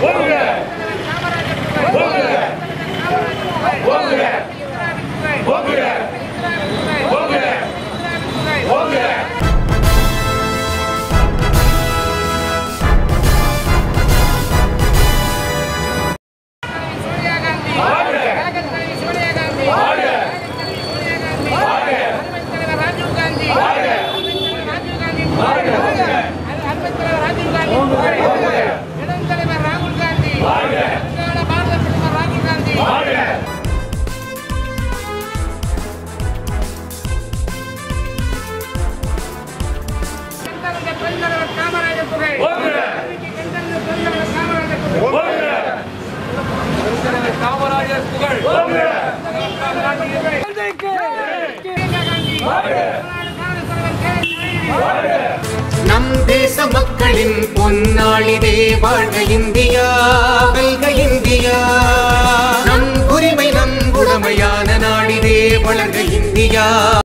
What is that? நம் தேச மக்களின் பொன்னாளிதே வாழ்க இந்தியா வெல்க இந்தியா. நம் உரிமை நம் உடமையான நாடிதே வளர்க இந்தியா.